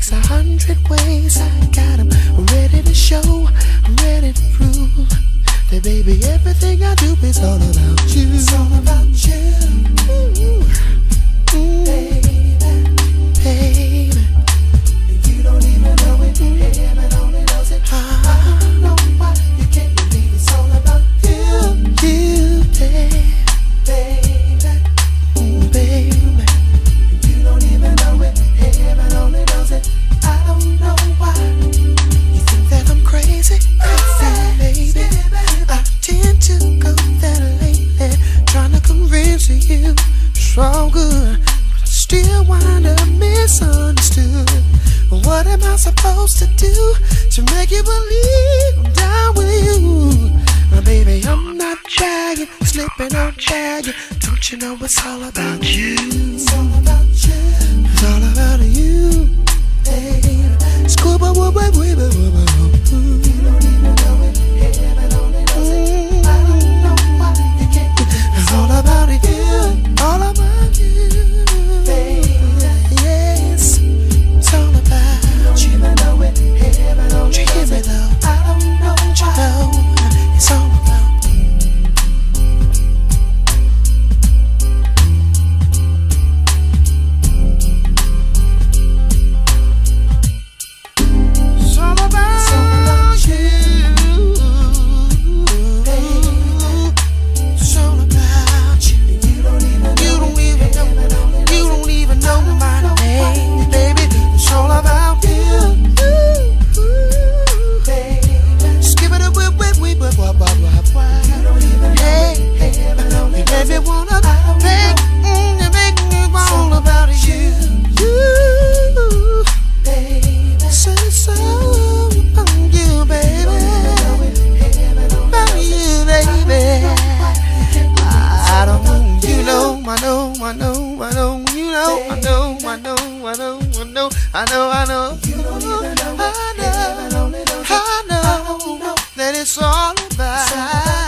takes a hundred ways, I got them. Ready to show, ready to prove that baby, everything I do is all about convince you all good, but I still wind up misunderstood. What am I supposed to do to make you believe I'm down with you? Now, baby, I'm not trying, slipping on trying. Don't you know it's all about you? It's all about you. It's all about you. know, you know, I know, I know, I know, I know, I know, I know. You don't even know, I know, I know that it's all about.